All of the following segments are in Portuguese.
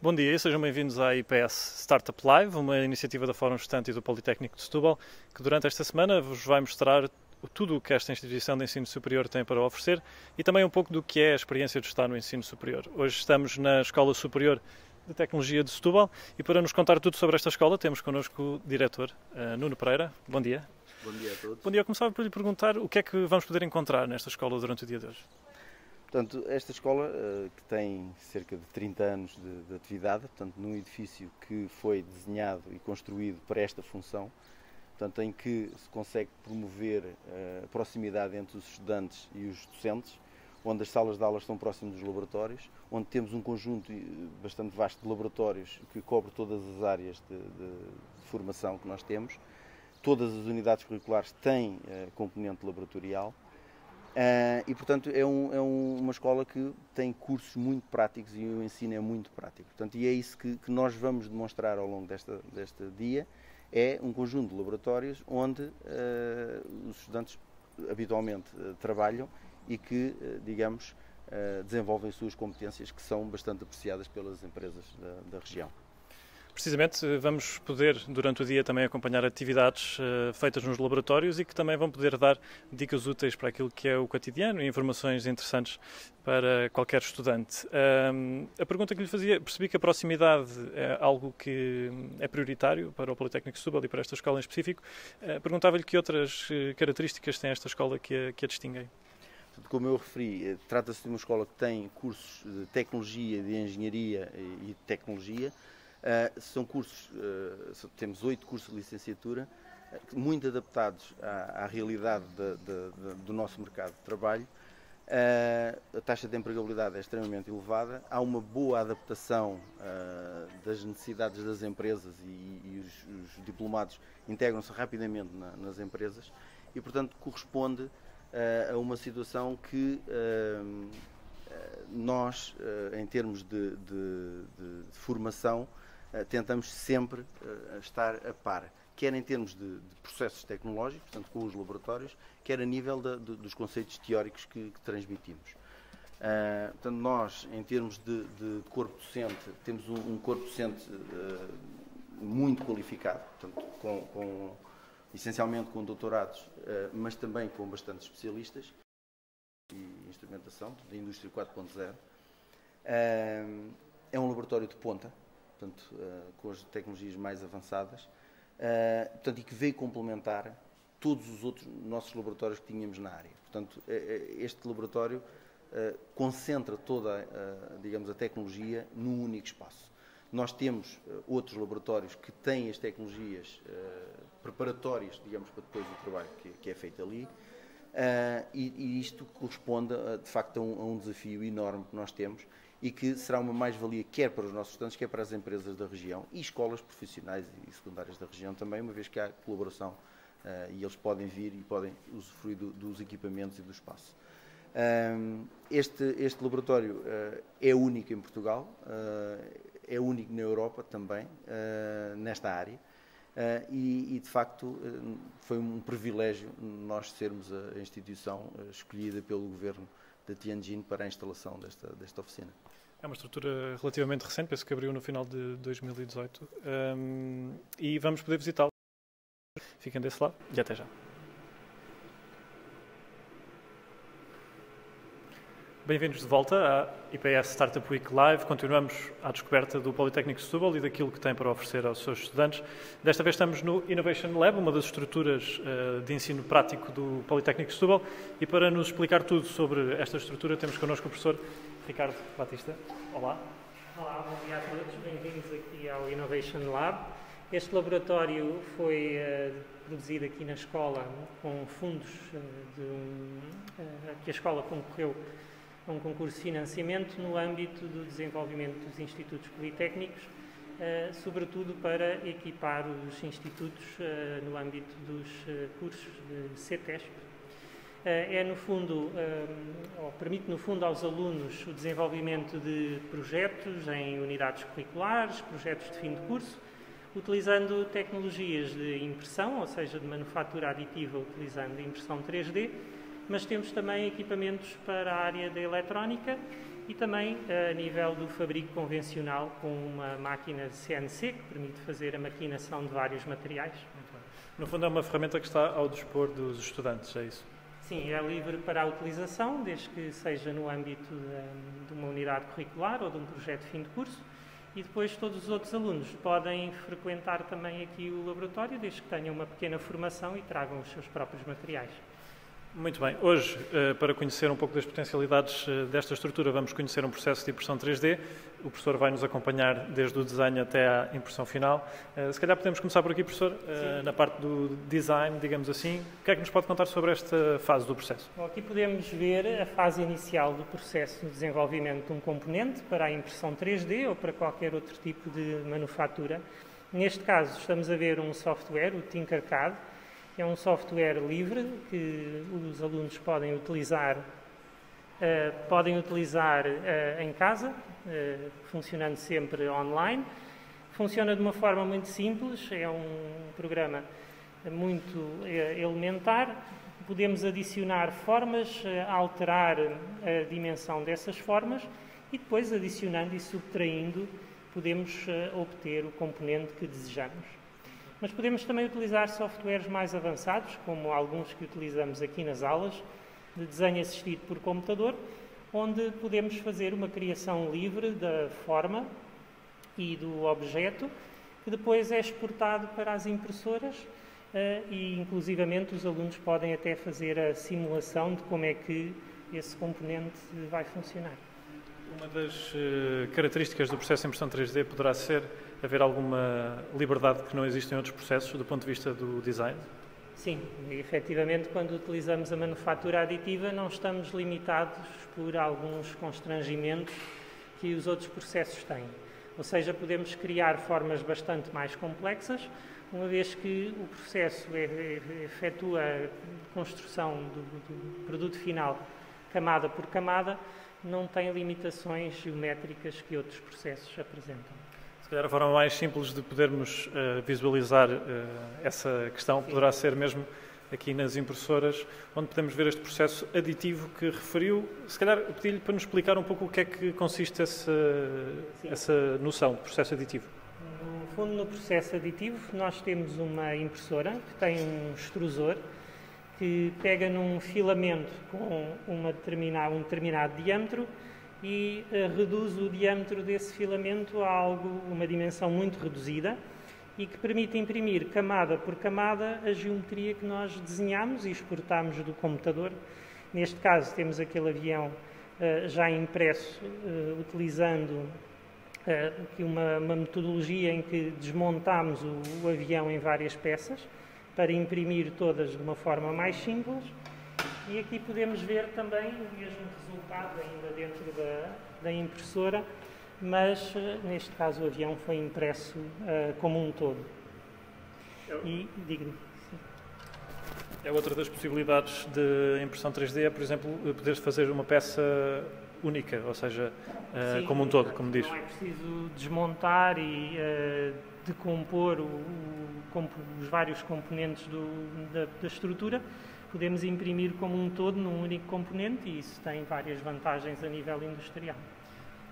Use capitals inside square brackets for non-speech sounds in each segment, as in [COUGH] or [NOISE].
Bom dia e sejam bem-vindos à IPS Startup Live, uma iniciativa da Fórum Estudante e do Politécnico de Setúbal, que durante esta semana vos vai mostrar tudo o que esta instituição de ensino superior tem para oferecer e também um pouco do que é a experiência de estar no ensino superior. Hoje estamos na Escola Superior de Tecnologia de Setúbal e para nos contar tudo sobre esta escola temos connosco o diretor uh, Nuno Pereira. Bom dia. Bom dia a todos. Bom dia. Eu começava por lhe perguntar o que é que vamos poder encontrar nesta escola durante o dia de hoje. Portanto, esta escola, uh, que tem cerca de 30 anos de, de, atividade, portanto, num edifício que foi desenhado e construído para esta função, portanto, em que se consegue promover uh, a proximidade entre os estudantes e os docentes, onde as salas de aulas estão próximas dos laboratórios, onde temos um conjunto eh, bastante vasto de laboratórios que cobre todas as áreas de, de, de formação que nós temos. Todas as unidades curriculares têm componente laboratorial. Uh, e, portanto, é, um, é um, uma escola que tem cursos muito práticos e o ensino é muito prático. Portanto, e é isso que, que nós vamos demonstrar ao longo desta, deste dia, é um conjunto de laboratórios onde uh, os estudantes habitualmente uh, trabalham e que, digamos, desenvolvem suas competências que são bastante apreciadas pelas empresas da, da região. Precisamente, vamos poder, durante o dia, também acompanhar atividades uh, feitas nos laboratórios e que também vão poder dar dicas úteis para aquilo que é o cotidiano e informações interessantes para qualquer estudante. A pergunta que lhe fazia, percebi que a proximidade é algo que é prioritário para o Politécnico Setúbal e para esta escola em específico. Uh, Perguntava-lhe que outras eh, características tem esta escola que a, que a distinguem. Como eu referi, trata-se de uma escola que tem cursos de tecnologia, de engenharia e de tecnologia, Uh, são cursos, uh, temos oito cursos de licenciatura, uh, muito adaptados à, à realidade de, de, de, do nosso mercado de trabalho. a taxa de empregabilidade é extremamente elevada, há uma boa adaptação das necessidades das empresas e, e os, os, diplomados integram-se rapidamente na, nas empresas e, portanto, corresponde a uma situação que nós, em termos de, de, de formação, tentamos sempre uh, estar a par, quer em termos de, de, processos tecnológicos, portanto com os laboratórios, quer a nível de, de, dos conceitos teóricos que, que transmitimos. Uh, portanto, nós, em termos de, corpo docente, temos um, um corpo docente uh, muito qualificado, portanto, com, com, essencialmente com doutorados, mas também com bastantes especialistas e instrumentação, da indústria 4.0. é um laboratório de ponta, portanto, uh, com as tecnologias mais avançadas, uh, portanto, e que veio complementar todos os outros nossos laboratórios que tínhamos na área. Portanto, eh, este laboratório concentra toda, digamos, a tecnologia num único espaço. Nós temos outros laboratórios que têm as tecnologias preparatórias, digamos, para depois o trabalho que, é feito ali, e, isto corresponde, de facto, a um, desafio enorme que nós temos e que será uma mais-valia quer para os nossos estudantes, quer para as empresas da região e escolas profissionais e secundárias da região também, uma vez que há colaboração uh, e eles podem vir e podem usufruir do, dos equipamentos e do espaço. este, este laboratório é único em Portugal, é único na Europa também, nesta área. Uh, e, e, de facto uh, foi um privilégio nós sermos a instituição uh, escolhida pelo governo de Tianjin para a instalação desta, desta oficina. É uma estrutura relativamente recente, penso que abriu no final de 2018 um, e vamos poder visitá-lo. Fiquem desse lado e até já. Bem-vindos de volta à IPS Startup Week Live. Continuamos à descoberta do Politécnico de Setúbal e daquilo que tem para oferecer aos seus estudantes. Desta vez estamos no Innovation Lab, uma das estruturas uh, de ensino prático do Politécnico de Setúbal. E para nos explicar tudo sobre esta estrutura, temos connosco o professor Ricardo Batista. Olá. Olá, bom dia a todos. Bem-vindos aqui ao Innovation Lab. Este laboratório foi uh, produzido aqui na escola com fundos uh, de que a escola concorreu um concurso de financiamento no âmbito do desenvolvimento dos institutos politécnicos, uh, sobretudo para equipar os institutos uh, no âmbito dos uh, cursos de CETESP. é, no fundo, ou permite, no fundo, aos alunos o desenvolvimento de projetos em unidades curriculares, projetos de fim de curso, utilizando tecnologias de impressão, ou seja, de manufatura aditiva utilizando impressão 3D, mas temos também equipamentos para a área da eletrónica e também a nível do fabrico convencional com uma máquina CNC que permite fazer a maquinação de vários materiais. No fundo é uma ferramenta que está ao dispor dos estudantes, é isso? Sim, é livre para a utilização, desde que seja no âmbito de, de uma unidade curricular ou de um projeto de fim de curso. E depois todos os outros alunos podem frequentar também aqui o laboratório, desde que tenham uma pequena formação e tragam os seus próprios materiais. Muito bem. Hoje, eh, para conhecer um pouco das potencialidades eh, desta estrutura, vamos conhecer um processo de impressão 3D. O professor vai nos acompanhar desde o desenho até à impressão final. Eh, se calhar podemos começar por aqui, professor, Sim. na parte do design, digamos assim. O que é que nos pode contar sobre esta fase do processo? Bom, aqui podemos ver a fase inicial do processo de desenvolvimento de um componente para a impressão 3D ou para qualquer outro tipo de manufatura. Neste caso, estamos a ver um software, o Tinkercad, é um software livre que os alunos podem utilizar, uh, podem utilizar uh, em casa, uh, funcionando sempre online. Funciona de uma forma muito simples, é um programa muito elementar. Podemos adicionar formas, alterar a dimensão dessas formas e depois, adicionando e subtraindo, podemos obter o componente que desejamos. Mas podemos também utilizar softwares mais avançados, como alguns que utilizamos aqui nas aulas, de desenho assistido por computador, onde podemos fazer uma criação livre da forma e do objeto, que depois é exportado para as impressoras eh, e, inclusivamente, os alunos podem até fazer a simulação de como é que esse componente vai funcionar. Uma das eh, características do processo de impressão 3D poderá ser haver alguma liberdade que não existe em outros processos do ponto de vista do design? Sim, efetivamente, quando utilizamos a manufatura aditiva, não estamos limitados por alguns constrangimentos que os outros processos têm. Ou seja, podemos criar formas bastante mais complexas, uma vez que o processo efetua a construção do, do produto final camada por camada, não tem limitações geométricas que outros processos apresentam. Se calhar a forma mais simples de podermos uh, visualizar uh, essa questão poderá ser mesmo aqui nas impressoras, onde podemos ver este processo aditivo que referiu. Se calhar pedi-lhe para nos explicar um pouco o que é que consiste essa, essa noção de processo aditivo. No fundo, no processo aditivo, nós temos uma impressora que tem um extrusor que pega num filamento com uma determinada, um determinado diâmetro e uh, reduz o diâmetro desse filamento a algo, uma dimensão muito reduzida e que permite imprimir camada por camada a geometria que nós desenhamos e exportamos do computador. Neste caso, temos aquele avião uh, já impresso, uh, utilizando uma, uma, metodologia em que desmontamos o, o avião em várias peças para imprimir todas de uma forma mais simples e aqui podemos ver também o mesmo resultado ainda dentro da, da impressora, mas eh, neste caso o avião foi impresso uh, como um todo. E diga-me. É outra das possibilidades de impressão 3D, é, por exemplo, poder fazer uma peça única, ou seja, uh, Sim, como um todo, como diz. Não é preciso desmontar e uh, decompor o, o, os vários componentes do, da, da estrutura, podemos imprimir como um todo num único componente e isso tem várias vantagens a nível industrial.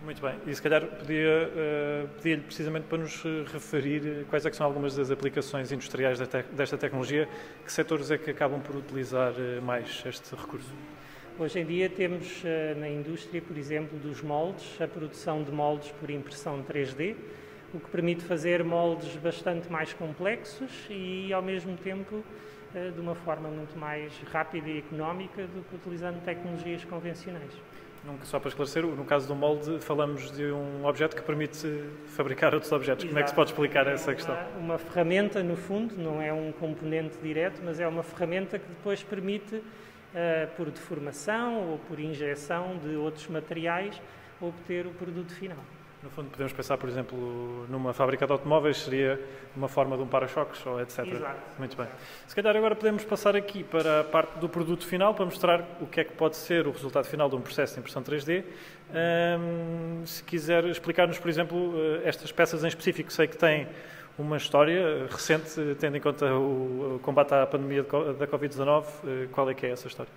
Muito bem, e se calhar podia uh, pedir-lhe precisamente para nos eh, referir quais é são algumas das aplicações industriais desta tecnologia, que setores é que acabam por utilizar mais este recurso? Hoje em dia temos na indústria, por exemplo, dos moldes, a produção de moldes por impressão 3D, o que permite fazer moldes bastante mais complexos e ao mesmo tempo eh, de uma forma muito mais rápida e económica do que utilizando tecnologias convencionais. Só para esclarecer, no caso do molde, falamos de um objeto que permite fabricar outros objetos. Exato. Como é que se pode explicar essa questão? Uma, uma ferramenta, no fundo, não é um componente direto, mas é uma ferramenta que depois permite, uh, por deformação ou por injeção de outros materiais, obter o produto final. No fundo, podemos pensar, por exemplo, numa fábrica de automóveis, seria uma forma de um para-choques, ou etc. Exato. Muito bem. Se calhar agora podemos passar aqui para a parte do produto final, para mostrar o que é que pode ser o resultado final de um processo de impressão 3D. Um, se quiser explicar-nos, por exemplo, eh, estas peças em específico, sei que têm uma história recente, tendo em conta o combate à pandemia da Covid-19, eh, qual é que é essa história?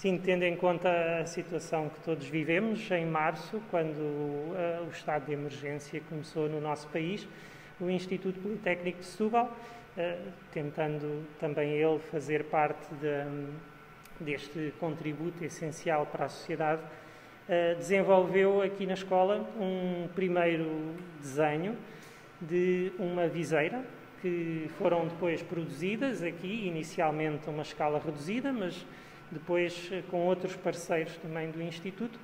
Sim, tendo em conta a situação que todos vivemos, em março, quando uh, o estado de emergência começou no nosso país, o Instituto Politécnico de Setúbal, uh, tentando também ele fazer parte de, deste contributo essencial para a sociedade, uh, desenvolveu aqui na escola um primeiro desenho de uma viseira que foram depois produzidas aqui, inicialmente a uma escala reduzida, mas depois, eh, com outros parceiros também do Instituto,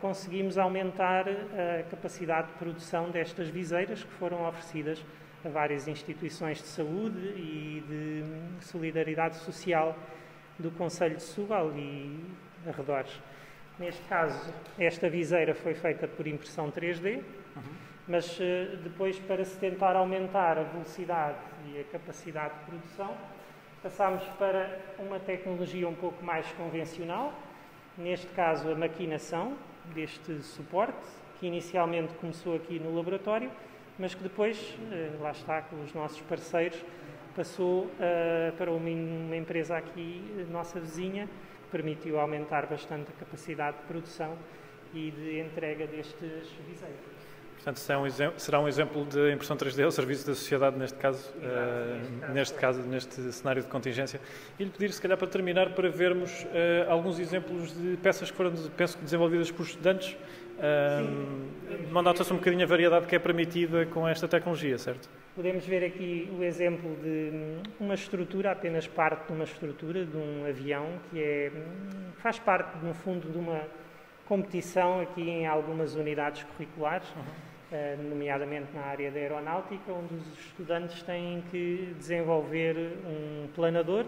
conseguimos aumentar a capacidade de produção destas viseiras que foram oferecidas a várias instituições de saúde e de solidariedade social do Conselho de Subal e arredores. Neste caso, esta viseira foi feita por impressão 3D, uhum. mas eh, depois, para se tentar aumentar a velocidade e a capacidade de produção, Passámos para uma tecnologia um pouco mais convencional, neste caso a maquinação deste suporte, que inicialmente começou aqui no laboratório, mas que depois, eh, lá está, com os nossos parceiros, passou uh, para uma, uma, empresa aqui, nossa vizinha, que permitiu aumentar bastante a capacidade de produção e de entrega destes viseiros. Portanto, é um será um exemplo de impressão 3D ao serviço da sociedade, neste caso, uh, neste caso, neste cenário de contingência. E lhe pedir, se calhar, para terminar, para vermos uh, alguns exemplos de peças que foram, penso desenvolvidas por estudantes. Uh, Mandata-se um bocadinho a variedade que é permitida com esta tecnologia, certo? Podemos ver aqui o exemplo de hum, uma estrutura, apenas parte de uma estrutura, de um avião, que é, hum, faz parte, no fundo, de uma competição aqui em algumas unidades curriculares. Uhum eh, nomeadamente na área da aeronáutica, onde os estudantes têm que desenvolver um planador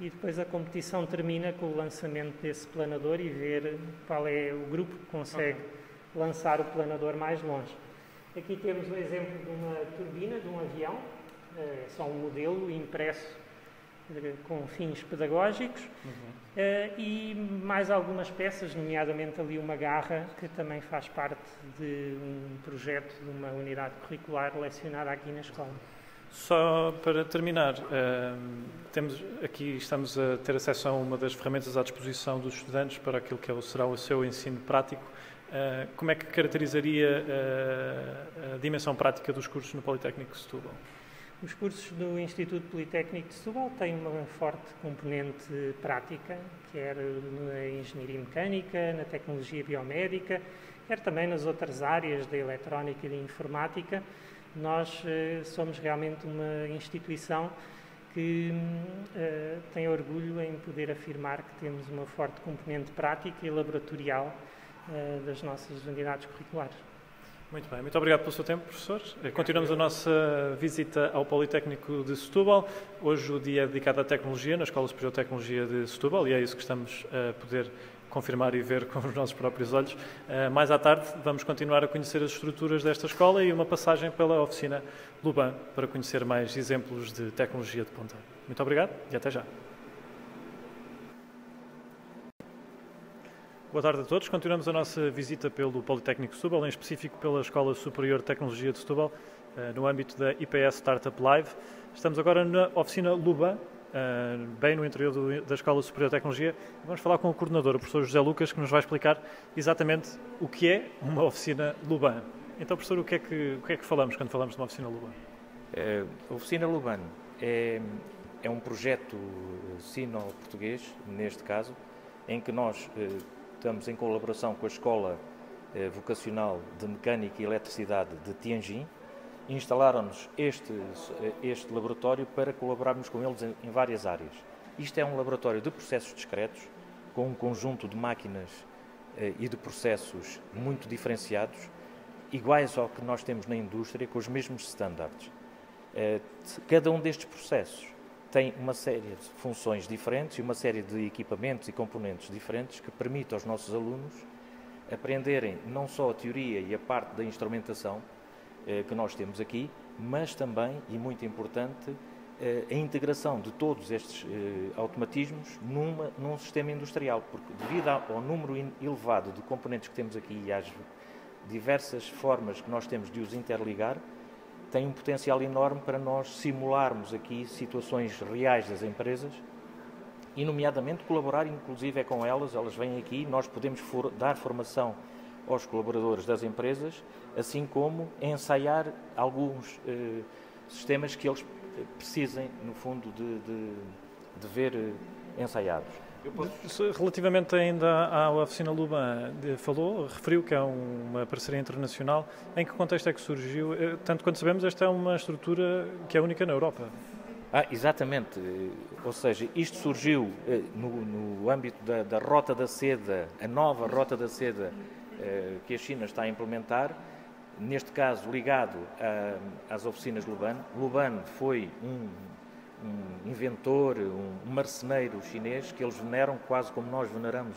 e depois a competição termina com o lançamento desse planador e ver qual é o grupo que consegue okay. lançar o planador mais longe. Aqui temos um exemplo de uma turbina de um avião, é só um modelo impresso com fins pedagógicos uhum. uh, e mais algumas peças, nomeadamente ali uma garra que também faz parte de um projeto de uma unidade curricular lecionada aqui na escola. Só para terminar, uh, temos aqui estamos a ter acesso a uma das ferramentas à disposição dos estudantes para aquilo que é será o seu ensino prático. Como é que caracterizaria a dimensão prática dos cursos no Politécnico de Setúbal? Os cursos do Instituto Politécnico de Setúbal têm uma forte componente prática, quer na engenharia mecânica, na tecnologia biomédica, quer também nas outras áreas da eletrónica e da informática. Nós eh, somos realmente uma instituição que eh, tem orgulho em poder afirmar que temos uma forte componente prática e laboratorial eh, das nossas unidades curriculares. Muito bem, muito obrigado pelo seu tempo, professor. Eh, continuamos a nossa visita ao Politécnico de Setúbal. Hoje o dia é dedicado à tecnologia, na Escola Superior de Tecnologia de Setúbal, e é isso que estamos a poder confirmar e ver [LAUGHS] com os nossos próprios olhos. Eh, mais à tarde vamos continuar a conhecer as estruturas desta escola e uma passagem pela oficina Luban para conhecer mais exemplos de tecnologia de ponta. Muito obrigado e até já. Boa tarde a todos. Continuamos a nossa visita pelo Politécnico Setúbal, em específico pela Escola Superior de Tecnologia de Setúbal, eh, no âmbito da IPS Startup Live. Estamos agora na oficina Luba, eh, bem no interior da Escola Superior de Tecnologia. Vamos falar com o coordenador, o professor José Lucas, que nos vai explicar exatamente o que é uma oficina Luban. Então, professor, o que é que, o que, é que falamos quando falamos de uma oficina Luban? Eh, a oficina Luban é, é um projeto sino-português, neste caso, em que nós estamos em colaboração com a Escola eh, Vocacional de Mecânica e Eletricidade de Tianjin. Instalaram-nos este, eh, este laboratório para colaborarmos com eles em, várias áreas. Isto é um laboratório de processos discretos, com um conjunto de máquinas eh, e de processos muito diferenciados, iguais ao que nós temos na indústria, com os mesmos estándares. Cada um destes processos tem uma série de funções diferentes e uma série de equipamentos e componentes diferentes que permitem aos nossos alunos aprenderem não só a teoria e a parte da instrumentação eh, que nós temos aqui, mas também, e muito importante, eh, a integração de todos estes eh, automatismos numa, num sistema industrial, porque devido ao número elevado de componentes que temos aqui e às diversas formas que nós temos de os interligar, tem um potencial enorme para nós simularmos aqui situações reais das empresas e, nomeadamente, colaborar inclusive é com elas, elas vêm aqui, nós podemos for, dar formação aos colaboradores das empresas, assim como ensaiar alguns eh, sistemas que eles precisem, no fundo, de, de, de ver eh, ensaiados. Posso... Relativamente ainda à oficina Luban, falou, referiu que é uma parceria internacional. Em que contexto é que surgiu? Eh, tanto quanto sabemos, esta é uma estrutura que é única na Europa. Ah, exatamente. Ou seja, isto surgiu eh, no, no âmbito da, da, Rota da Seda, a nova Rota da Seda eh, que a China está a implementar, neste caso ligado a, às oficinas Luban. Luban foi um um inventor, um marceneiro chinês que eles veneram quase como nós veneramos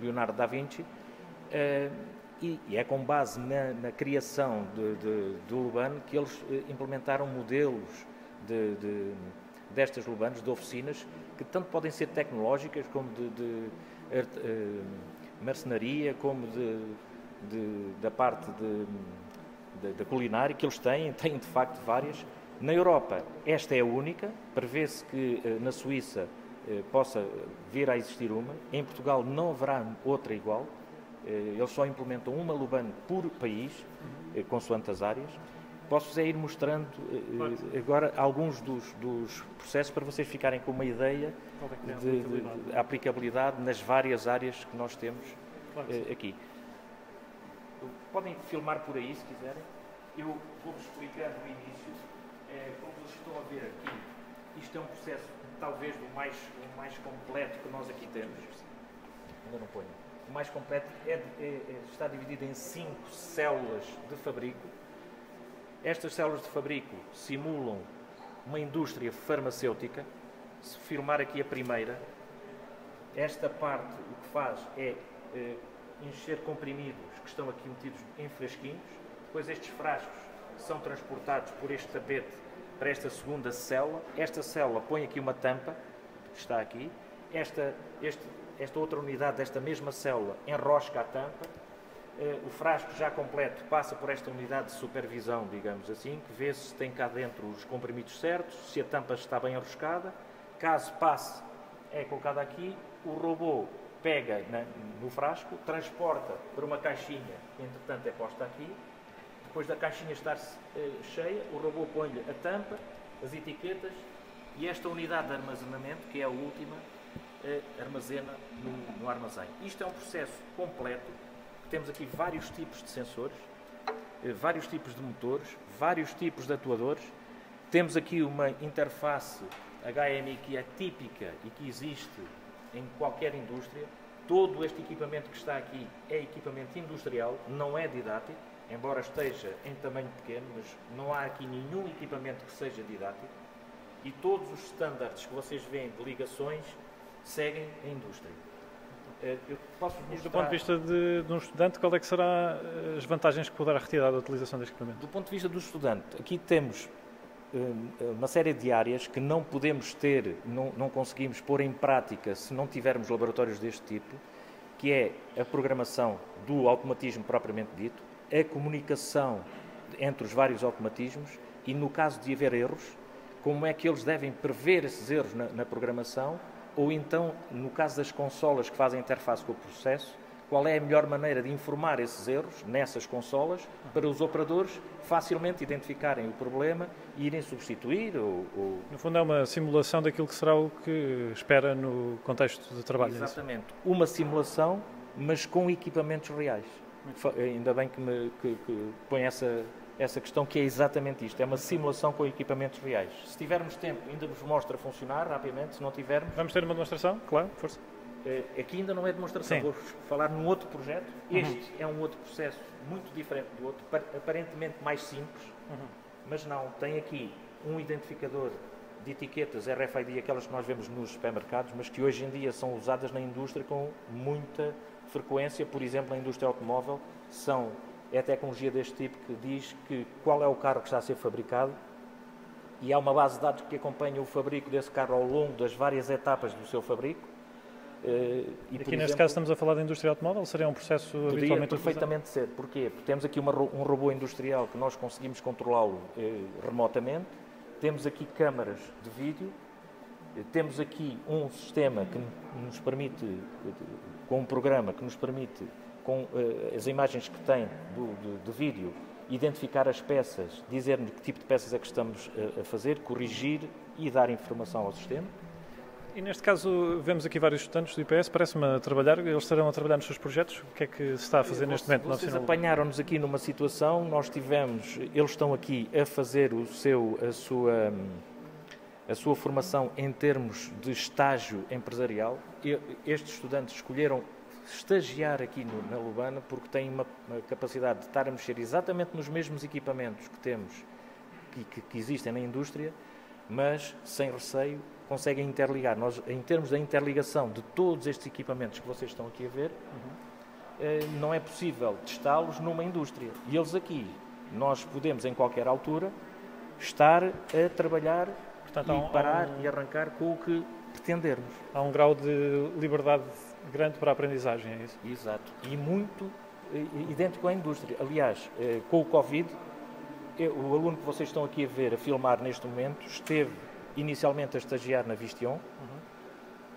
Leonardo da Vinci. Uh, e, é com base na, na criação de, de, do Luban que eles eh, implementaram modelos de, de, destas Lubanes, de oficinas, que tanto podem ser tecnológicas como de, uh, marcenaria, como da parte da culinária, que eles têm, têm de facto várias, na Europa, esta é a única, prevê-se que eh, na Suíça eh, possa vir a existir uma, em Portugal não haverá outra igual, eh, eles só implementam uma Luban por país, consoante as áreas. Posso ir mostrando agora alguns dos, dos, processos para vocês ficarem com uma ideia é de, de, de aplicabilidade nas várias áreas que nós temos aqui. Podem filmar por aí, se quiserem. Eu vou-vos explicar no início. é, como vocês estão a ver aqui, isto é um processo talvez o mais, o mais completo que nós aqui temos. Ainda não ponho. O mais completo é, é, é, está dividido em cinco células de fabrico. Estas células de fabrico simulam uma indústria farmacêutica. Se filmar aqui a primeira, esta parte o que faz é, é encher comprimidos que estão aqui metidos em frasquinhos. Depois estes frascos são transportados por este tapete para esta segunda célula. Esta célula põe aqui uma tampa, que está aqui. Esta, este, esta outra unidade desta mesma célula enrosca a tampa. Uh, o frasco já completo passa por esta unidade de supervisão, digamos assim, que vê se tem cá dentro os comprimidos certos, se a tampa está bem enroscada. Caso passe, é colocada aqui. O robô pega no frasco, transporta para uma caixinha que, entretanto, é posta aqui depois da caixinha estar uh, cheia, o robô põe-lhe a tampa, as etiquetas e esta unidade de armazenamento, que é a última, uh, armazena no, no, armazém. Isto é um processo completo. Temos aqui vários tipos de sensores, uh, vários tipos de motores, vários tipos de atuadores. Temos aqui uma interface HMI que é típica e que existe em qualquer indústria. Todo este equipamento que está aqui é equipamento industrial, não é didático embora esteja em tamanho pequeno, mas não há aqui nenhum equipamento que seja didático e todos os estándares que vocês veem de ligações seguem a indústria. Eh, eu posso mostrar... do ponto de vista de, de, um estudante, qual é que será eh, as vantagens que poderá retirar da utilização deste equipamento? Do ponto de vista do estudante, aqui temos eh, uma série de áreas que não podemos ter, não, não conseguimos pôr em prática se não tivermos laboratórios deste tipo, que é a programação do automatismo propriamente dito, a comunicação entre os vários automatismos e, no caso de haver erros, como é que eles devem prever esses erros na, na programação ou então, no caso das consolas que fazem interface com o processo, qual é a melhor maneira de informar esses erros nessas consolas para os operadores facilmente identificarem o problema e irem substituir ou, ou... No fundo é uma simulação daquilo que será o que espera no contexto de trabalho. É Exatamente. Uma simulação, mas com equipamentos reais. Ainda bem que, me, que, que põe essa, essa questão, que é exatamente isto: é uma simulação com equipamentos reais. Se tivermos tempo, ainda vos mostra funcionar rapidamente. Se não tivermos. Vamos ter uma demonstração? Claro, força. Eh, aqui ainda não é demonstração, vou falar num outro projeto. Uhum. Este uhum. é um outro processo muito diferente do outro, aparentemente mais simples, uhum. mas não. Tem aqui um identificador de etiquetas RFID, aquelas que nós vemos nos supermercados, mas que hoje em dia são usadas na indústria com muita frequência, por exemplo, na indústria automóvel, são, é a tecnologia deste tipo que diz que qual é o carro que está a ser fabricado e há uma base de dados que acompanha o fabrico desse carro ao longo das várias etapas do seu fabrico. Eh, e, aqui neste caso estamos a falar da indústria automóvel, seria um processo habitualmente perfeitamente ser. Porquê? Porque temos aqui uma, um robô industrial que nós conseguimos controlá-lo eh, remotamente, temos aqui câmaras de vídeo Temos aqui um sistema que nos permite, com um programa que nos permite, com uh, as imagens que tem do, do, do, vídeo, identificar as peças, dizer-nos que tipo de peças é que estamos a, a fazer, corrigir e dar informação ao sistema. E neste caso, vemos aqui vários estudantes do IPS, parece-me a trabalhar, eles estarão a trabalhar nos seus projetos. O que é que se está a fazer neste momento? Vocês apanharam-nos aqui numa situação, nós tivemos, eles estão aqui a fazer o seu, a sua, a sua formação em termos de estágio empresarial. Estes estudantes escolheram estagiar aqui no, na Lubana porque têm uma, uma, capacidade de estar a mexer exatamente nos mesmos equipamentos que temos, que, que, que existem na indústria, mas sem receio conseguem interligar. Nós, em termos da interligação de todos estes equipamentos que vocês estão aqui a ver, uhum. não é possível testá-los numa indústria. E eles aqui, nós podemos em qualquer altura estar a trabalhar Portanto, e um, parar um... e arrancar com o que pretendermos. Há um grau de liberdade grande para a aprendizagem, é isso? Exato. E muito idêntico à indústria. Aliás, eh, com o Covid, o aluno que vocês estão aqui a ver, a filmar neste momento, esteve inicialmente a estagiar na Vistion, uhum.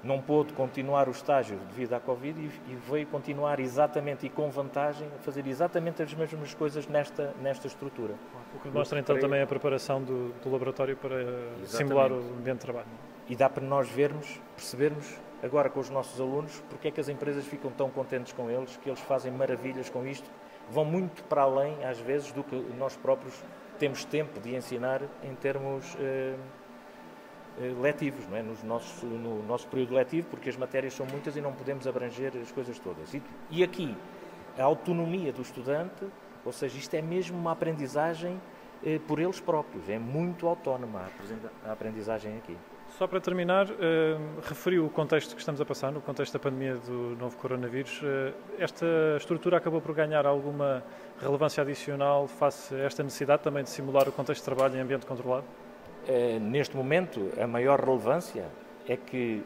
Não pôde continuar o estágio devido à Covid e, e, veio continuar exatamente e com vantagem a fazer exatamente as mesmas coisas nesta, nesta estrutura. O que mostra então também a preparação do, do laboratório para exatamente. simular o ambiente de trabalho. E dá para nós vermos, percebermos agora com os nossos alunos porque é que as empresas ficam tão contentes com eles, que eles fazem maravilhas com isto, vão muito para além às vezes do que nós próprios temos tempo de ensinar em termos eh, eh, letivos, não é? Nos nossos, no nosso período letivo, porque as matérias são muitas e não podemos abranger as coisas todas. E, e aqui, a autonomia do estudante, ou seja, isto é mesmo uma aprendizagem eh, por eles próprios, é muito autónoma a aprendizagem aqui. Só para terminar, eh, referiu o contexto que estamos a passar, no contexto da pandemia do novo coronavírus. Eh, esta estrutura acabou por ganhar alguma relevância adicional face a esta necessidade também de simular o contexto de trabalho em ambiente controlado? Eh, neste momento, a maior relevância é que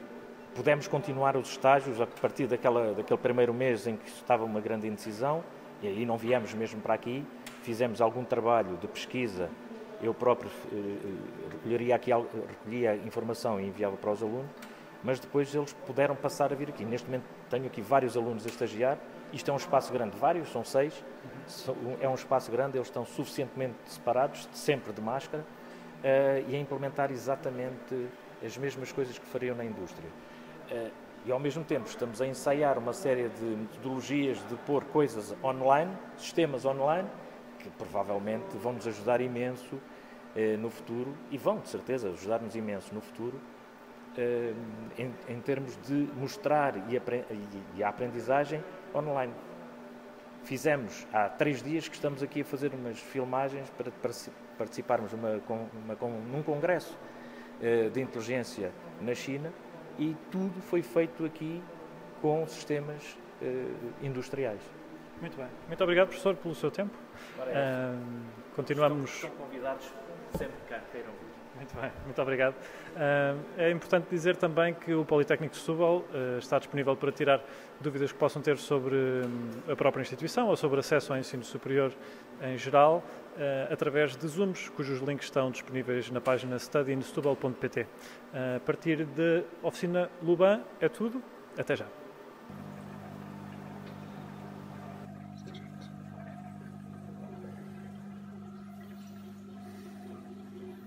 pudemos continuar os estágios a partir daquela, daquele primeiro mês em que estava uma grande indecisão, e aí não viemos mesmo para aqui, fizemos algum trabalho de pesquisa, eu próprio eh, recolheria aqui, recolhia informação e enviava para os alunos, mas depois eles puderam passar a vir aqui. Neste momento tenho aqui vários alunos a estagiar, isto é um espaço grande, vários, são seis, é um espaço grande, eles estão suficientemente separados, sempre de máscara, e a implementar exatamente as mesmas coisas que fariam na indústria. Uh, e ao mesmo tempo estamos a ensaiar uma série de metodologias de pôr coisas online, sistemas online, que provavelmente vão nos ajudar imenso uh, no futuro e vão, de certeza, ajudar-nos imenso no futuro em, em, termos de mostrar e, e a aprendizagem online. Fizemos há três dias que estamos aqui a fazer umas filmagens para, participarmos uma, uma, num congresso uh, de inteligência na China e tudo foi feito aqui com sistemas uh, industriais. Muito bem. Muito obrigado, professor, pelo seu tempo. Continuamos. Estão, estão convidados sempre que queiram muito bem, muito obrigado. é importante dizer também que o Politécnico de Setúbal está disponível para tirar dúvidas que possam ter sobre hum, a própria instituição ou sobre acesso ao ensino superior em geral, uh, através de Zooms, cujos links estão disponíveis na página studyinstubal.pt. Uh, a partir de oficina Luban é tudo. Até já.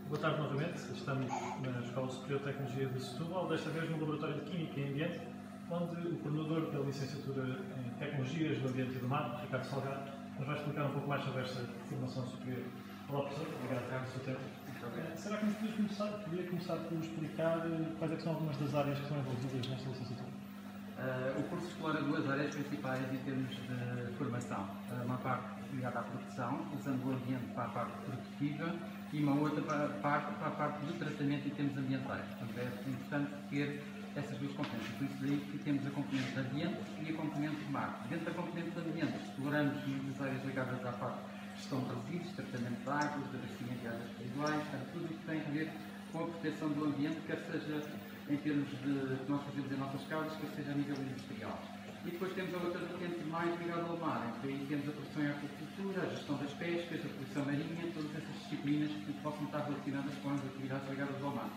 Boa tarde novamente. Estamos na Escola Superior de Tecnologia de Setúbal, desta vez no Laboratório de Química e Ambiente, onde o coordenador da licenciatura em Tecnologias do Ambiente e do Mar, Ricardo Salgado, nos vai explicar um pouco mais sobre esta formação superior. Olá, professor. Obrigado pelo seu tempo. Okay. Será que nos podias começar, podia começar por explicar eh, quais é são algumas das áreas que são envolvidas nesta licenciatura? Uh, o curso explora duas áreas principais em termos de formação. Uma parte ligada à produção, usando o ambiente para a parte produtiva, e uma outra para, parte para a parte do tratamento em termos ambientais. Portanto, é importante ter essas duas componentes. Por isso daí que temos a componente ambiente e a componente de mar. Dentro da componente ambiente, exploramos muitas áreas ligadas à parte de gestão de resíduos, tratamento de águas, abastecimento de águas residuais, tudo o que tem a ver com a proteção do ambiente, quer seja em termos de que nós fazemos em nossas casas, quer seja a nível industrial. E depois temos a outra vertente mais ligada ao mar, em que aí temos a produção e a aquacultura, a gestão das pescas, a produção marinha, todas essas disciplinas que possam estar relacionadas com as atividades ligadas ao mar.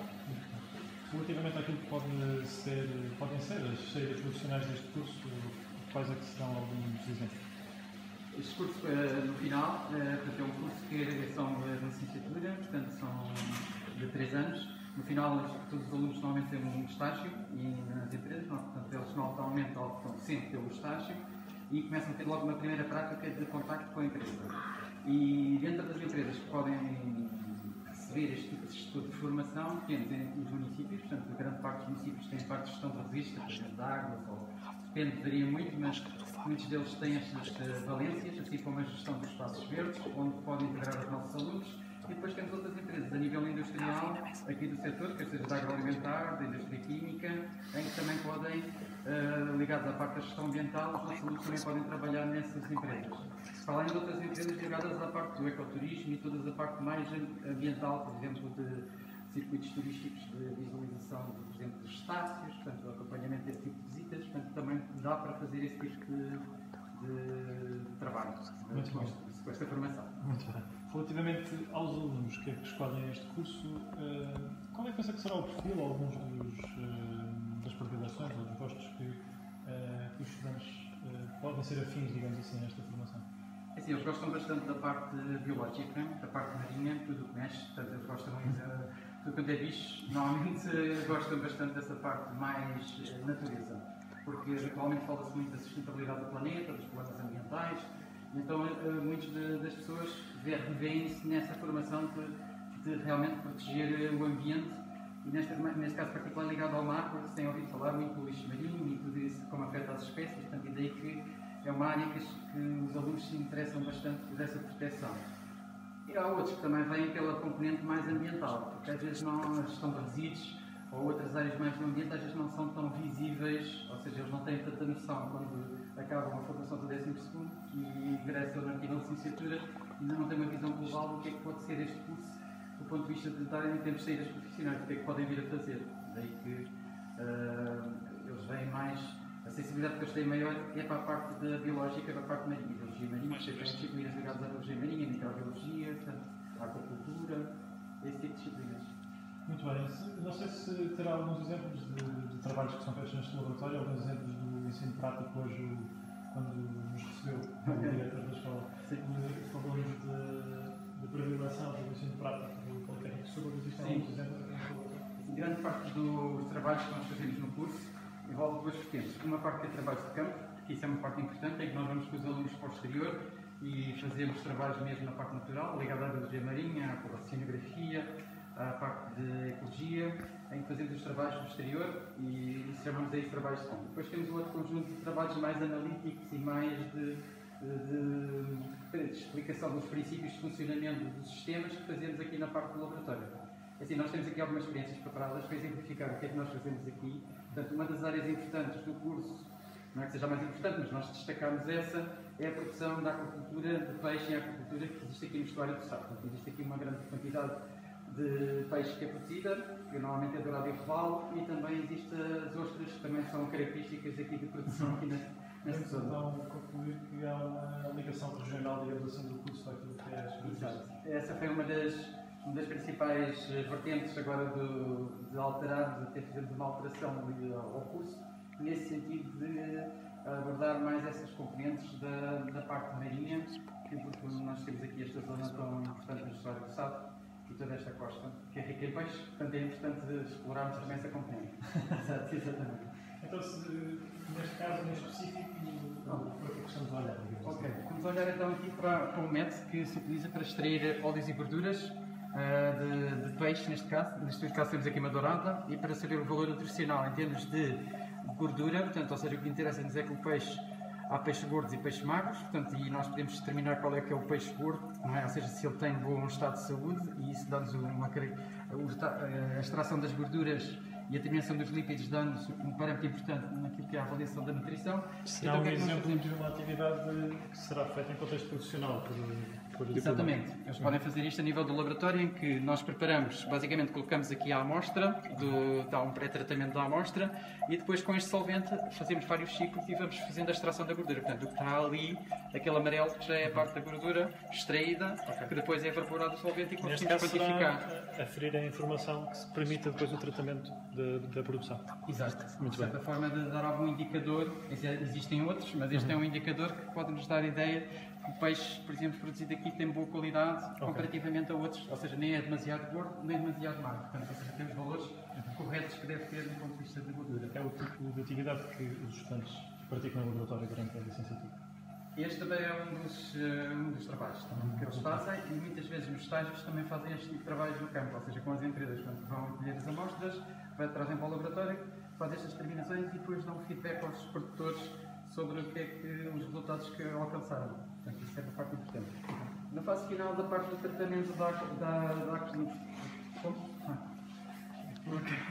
Relativamente àquilo que pode ser, podem ser as saídas profissionais deste curso, quais é que serão alguns exemplos? Este curso, uh, no final, uh, é um curso que são uh, de licenciatura, portanto são de 3 anos. No final, todos os alunos normalmente têm um estágio e nas empresas, portanto, eles normalmente optam sempre pelo estágio e começam a ter logo uma primeira prática de contacto com a empresa. E dentro das empresas que podem receber este tipo de estudo de formação, temos os municípios, portanto, grande parte dos municípios tem parte de gestão de exemplo, de água, ou depende, varia muito, mas muitos deles têm estas uh, valências, assim como a gestão dos espaços verdes, onde podem integrar os nossos alunos. E depois temos outras empresas a nível industrial, aqui do setor, quer seja da agroalimentar, da indústria química, em que também podem, uh, ligados à parte da gestão ambiental, os nossos alunos também podem trabalhar nessas empresas. Para além de outras empresas ligadas à parte do ecoturismo e toda a parte mais ambiental, por exemplo, de circuitos turísticos de visualização, de, por exemplo, de estácios, portanto, o acompanhamento desse tipo de visitas, portanto, também dá para fazer esse tipo de, de, trabalho Muito esta, com esta formação. Muito bem. Relativamente aos alunos que, é que escolhem este curso, uh, qual é que pensa que será o perfil alguns dos, uh, das predileções ou dos gostos que, uh, que os estudantes podem ser afins, digamos assim, a esta formação? É assim, eles gostam bastante da parte biológica, da parte marinha, tudo o que mexe, portanto, eles gostam muito tudo quanto é bicho, [LAUGHS] normalmente gostam bastante dessa parte mais eh, natureza, porque atualmente fala-se muito da sustentabilidade do planeta, dos problemas ambientais, então eh, muitas das pessoas revêem-se nessa formação de, de, realmente proteger o ambiente e neste, neste caso particular ligado ao mar, porque se tem ouvido falar muito do lixo marinho e tudo isso, como afeta as espécies, portanto, daí que é uma área que, que os alunos se interessam bastante por essa proteção. E há outros que também vêm pela componente mais ambiental, porque às vezes não estão de resíduos ou outras áreas mais do ambiente às vezes não são tão visíveis, ou seja, eles não têm tanta noção quando acabam a formação do 12 e ingressam na nível de licenciatura, ainda não têm uma visão global do que é que pode ser este curso do ponto de vista de darem em termos de saídas profissionais, o que é que podem vir a fazer. Daí que uh, eles vêm mais a sensibilidade que eles têm maior é para a parte da biológica, para a parte marinha, biologia marinha, as disciplinas ligadas à biologia marinha, microbiologia, portanto, à aquacultura, esse tipo de disciplinas. Muito bem. Não sei se terá alguns exemplos de, de, trabalhos que são feitos neste laboratório, alguns exemplos do ensino prático hoje, quando nos recebeu o diretor da escola, falou-nos de, de privilegiação do ensino prático do Politécnico Sul, existem alguns exemplos aqui? Grande parte dos trabalhos que nós fazemos no curso envolve duas vertentes. Uma parte que é trabalho de campo, que isso é uma parte importante, em que nós vamos com os alunos para o exterior e fazemos trabalhos mesmo na parte natural, ligada à biologia marinha, à oceanografia, à parte de ecologia, em que fazemos os trabalhos no exterior e, e chamamos aí trabalhos de campo. Depois temos outro conjunto de trabalhos mais analíticos e mais de, de, de, de explicação dos princípios de funcionamento dos sistemas que fazemos aqui na parte do laboratório. Assim, nós temos aqui algumas experiências preparadas para exemplificar o que é que nós fazemos aqui Portanto, uma das áreas importantes do curso, não é que seja a mais importante, mas nós destacamos essa, é a produção da aquacultura de peixe e aquacultura que existe aqui no estuário do Sá. Portanto, existe aqui uma grande quantidade de peixe que é produzida, que normalmente é dourado e robalo, e também existem as ostras, que também são características aqui de produção aqui nesta, nesta zona. Então, concluir que há uma ligação regional, digamos assim, do curso àquilo que é a Exato. Essa foi uma das uma das principais vertentes agora de, de alterarmos, até fizemos uma alteração ao curso, nesse sentido de abordar mais essas componentes da, da parte marinha, porque nós temos aqui esta zona tão importante na história do Sado toda esta costa, que é rica em peixe, portanto é importante explorarmos também essa componente. [LAUGHS] Exato, exatamente. Então, se, neste caso, em específico, para que estamos a olhar? Ok, vamos olhar então aqui para, para o método que se utiliza para extrair óleos e gorduras uh, de, de, peixe, neste caso. Neste caso temos aqui uma dourada. E para saber o valor nutricional em termos de gordura, portanto, ou seja, o que interessa-nos é que o peixe há peixes gordos e peixes magros, portanto, e nós podemos determinar qual é que é o peixe gordo, é? ou seja, se ele tem bom estado de saúde, e isso dá-nos uma, a extração das gorduras e a determinação dos lípidos dá-nos um parâmetro importante naquilo que é a avaliação da nutrição. Será então, um é exemplo de uma atividade que será feita em contexto profissional, por Exatamente. Eles podem fazer isto a nível do laboratório, em que nós preparamos, basicamente colocamos aqui a amostra, do, dá um pré-tratamento da amostra, e depois com este solvente fazemos vários ciclos e vamos fazendo a extração da gordura. Portanto, o que está ali, aquele amarelo, que já é a parte da gordura extraída, okay. que depois é evaporado o solvente e conseguimos quantificar. A, aferir a informação que se permita depois o tratamento de, da produção. Exato. Muito de certa bem. forma de dar algum indicador, existem outros, mas este uhum. é um indicador que pode nos dar ideia o peixe, por exemplo, produzido aqui tem boa qualidade okay. comparativamente a outros, ou seja, nem é demasiado gordo, nem demasiado magro. Portanto, ou seja, tem os valores corretos que deve ter do ponto de vista da gordura. É o tipo de atividade que os estudantes praticam no laboratório durante a licenciatura? Este também é um dos, uh, um dos trabalhos também, que eles fazem e muitas vezes nos estágios também fazem este tipo de trabalhos no campo, ou seja, com as empresas, quando vão colher as amostras, trazem para o laboratório, fazem estas determinações e depois dão feedback aos produtores sobre o que é que, os resultados que alcançaram. Portanto, isso é uma parte importante. Na fase final da parte do tratamento da, da, da, da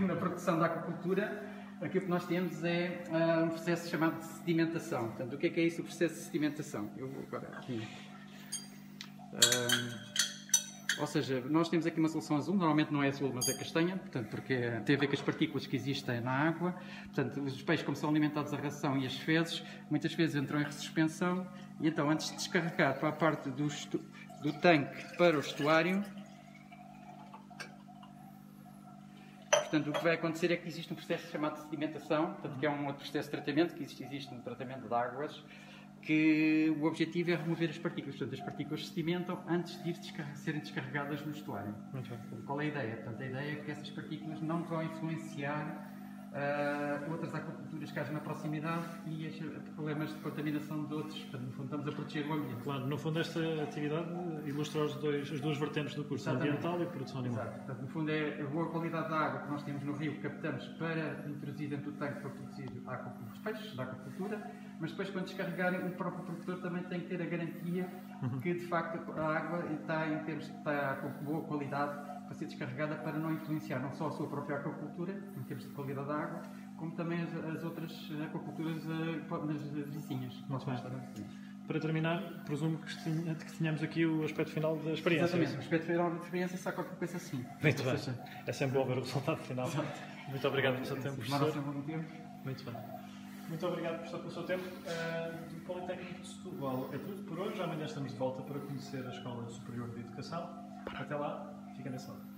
na produção da aquacultura, aquilo que nós temos é uh, um processo chamado de sedimentação. Portanto, o que é que é isso, o processo de sedimentação? Eu vou agora aqui. Uh, ou seja, nós temos aqui uma solução azul, normalmente não é azul, mas é castanha, portanto, porque tem a ver com as partículas que existem na água. Portanto, os peixes, como são alimentados a ração e as fezes, muitas vezes entram em suspensão e então, antes de descarregar para a parte do, do tanque para o estuário, portanto, o que vai acontecer é que existe um processo chamado sedimentação, portanto, que é um outro processo de tratamento que existe, existe no tratamento de águas, que o objetivo é remover as partículas. Portanto, as partículas sedimentam antes de descarre serem descarregadas no estuário. Qual é a ideia? Portanto, a ideia é que essas partículas não vão influenciar uh, outras aquaculturas que hajam na proximidade e problemas de contaminação de outros. Portanto, no fundo, estamos a proteger o ambiente. Claro, no fundo, esta atividade ilustra os dois, as duas vertentes do curso, Exatamente. ambiental e produção animal. Exato. Portanto, no fundo, é a boa qualidade da água que nós temos no rio, que captamos para introduzir dentro do tanque para produzir os peixes, da aquacultura, mas depois, quando descarregarem, o próprio produtor também tem que ter a garantia uhum. que, de facto, a água está, em termos, está com boa qualidade para ser descarregada para não influenciar não só a sua própria aquacultura, em termos de qualidade da água, como também as, as outras aquaculturas uh, nas vizinhas. Muito bem. Para terminar, presumo que tenhamos aqui o aspecto final da experiência. Exatamente, o aspecto final da experiência só qualquer coisa assim. Muito bem. É sempre bom ver o resultado final. Muito obrigado pelo seu tempo, professor. Muito bem. Muito obrigado, professor, pelo seu tempo. Uh, do Politécnico de Setúbal é tudo por hoje. Amanhã estamos de volta para conhecer a Escola Superior de Educação. Até lá, ঠিক আছে স্যার